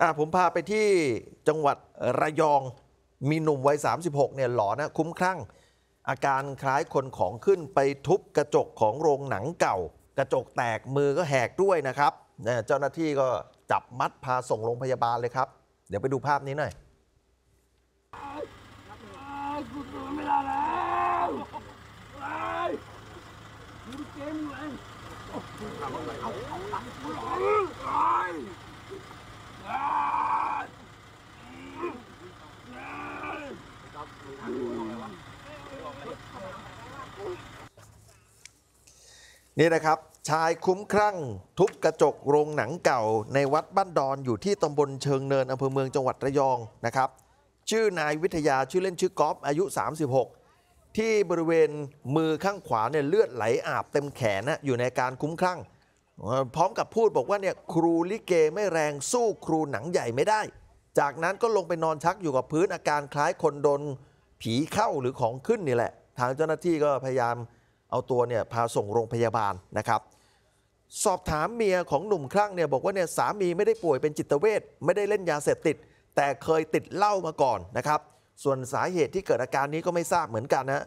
อะผมพาไปที่จังหวัดระยองมีหนุ่มวัย 36 เนี่ยหลอนนะคุ้มคลั่ง อาการคล้ายคนของขึ้นไปทุบกระจกของโรงหนังเก่า กระจกแตกมือก็แหกด้วยนะครับเจ้าหน้าที่ก็จับมัดพาส่งโรงพยาบาลเลยครับ เดี๋ยวไปดูภาพนี้หน่อยกูตื่นไม่ได้แล้วไอ้กูเนี่นะครับ ชายคุ้มครั่ง ทุบกระจกโรงหนังเก่า ในวัดบ้านดอนอยู่ที่ตำบลเชิงเนินอำเภอเมืองจังหวัดระยองนะครับ ชื่อนายวิทยาชื่อเล่นชื่อกอล์ฟอายุ 36 ที่บริเวณมือข้างขวาเนี่ยเลือดไหลอาบเต็มแขนนะอยู่ในการคุ้มคลั่ง พร้อมกับพูดบอกว่าเนี่ยครูลิเกไม่แรงสู้ครูหนังใหญ่ไม่ได้ จากนั้นก็ลงไปนอนชักอยู่กับพื้นอาการคล้ายคนโดนผีเข้าหรือของขึ้นนี่แหละ ทางเจ้าหน้าที่ก็พยายามเอาตัวเนี่ยพาส่งโรงพยาบาลนะครับ สอบถามเมียของหนุ่มคลั่งเนี่ยบอกว่าเนี่ยสามีไม่ได้ป่วยเป็นจิตเวชไม่ได้เล่นยาเสพติด แต่เคยติดเหล้ามาก่อนนะครับ ส่วนสาเหตุที่เกิดอาการนี้ก็ไม่ทราบเหมือนกันนะ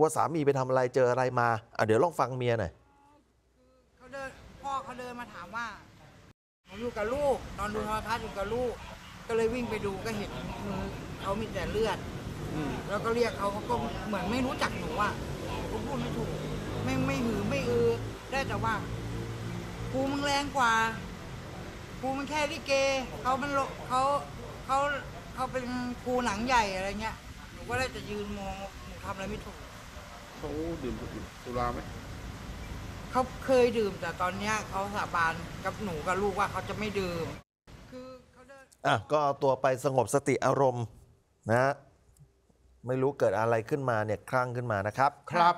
ว่าสามีไปทำอะไรเจออะไรมาเดี๋ยวลองฟังเมียหน่อย เขาเดินมาถามว่าผมอยู่กับลูก นอนดูโทรทัศน์อยู่กับลูก ก็เลยวิ่งไปดูก็เห็นมือเขามีแต่เลือดแล้วก็เรียกเขาเขาก็เหมือนไม่รู้จักหนูอะผมพูดไม่ถูก ไม่ไม่หือไม่อือ ได้แต่ว่าครูมึงแรงกว่าครูมันแค่ลิเกเขามันโลเขาเขาเขาเป็นครูหนังใหญ่อะไรเงี้ยหนูก็ได้แต่ยืนมองหนูทำอะไรไม่ถูกเขาดื่มสุราไหม เขาเคยดื่มแต่ตอนเนี้ยเขาสาบานกับหนูกับลูกว่าเขาจะไม่ดื่ม คือเขาเดิน อะก็เอาตัวไปสงบสติอารมณ์นะฮะไม่รู้เกิดอะไรขึ้นมาเนี่ยคลั่งขึ้นมานะครับ ครับ